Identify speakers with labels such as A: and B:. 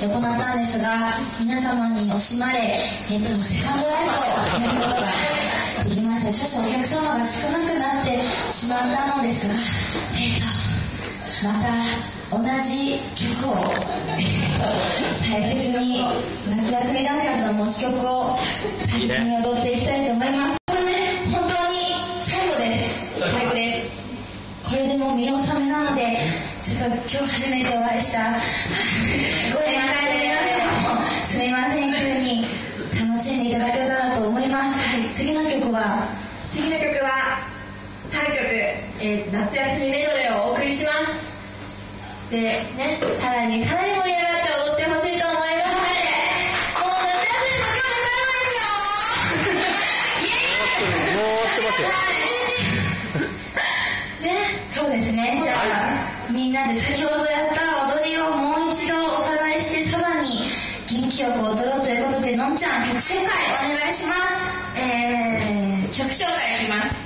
A: 行ったんですが皆様に惜しまれ、えっと、セカンドライブをやることができました。少々お客様が少なくなってしまったのですがえっとまた同じ曲を、えっと、大切に夏休みダンサーズの模試曲を大切に踊っていきたいと思います。これね本当に最後です。最後です。これでもう見納めなのでちょっと今日初めてお会いした。ごめんなさい皆さんもすみません急に楽しんでいただけたらと思います、次の曲は？
B: 次の曲は3曲、えー夏休みメドレーをお送りします。でねさらにさらに盛り上がって踊ってほしいと思いますのでもう夏休みも今日で最後ですよ。イエイ。
C: もう終わってますよ。
A: ね、そうですね。じゃあ、みんなで先ほどやった踊りをもう一度おさらいして、さらに元気よく踊ろうということで、のんちゃん曲紹介お願いします。
B: えー、曲紹介いきます